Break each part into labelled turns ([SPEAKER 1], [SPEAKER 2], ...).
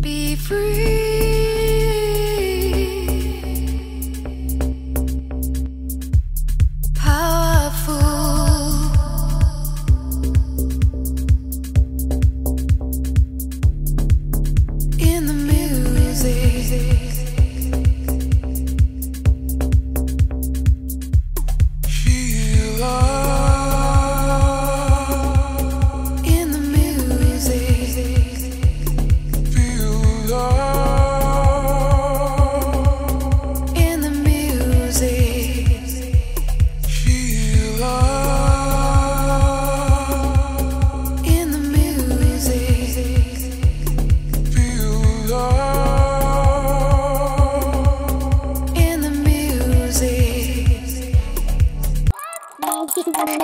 [SPEAKER 1] Be free.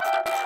[SPEAKER 1] you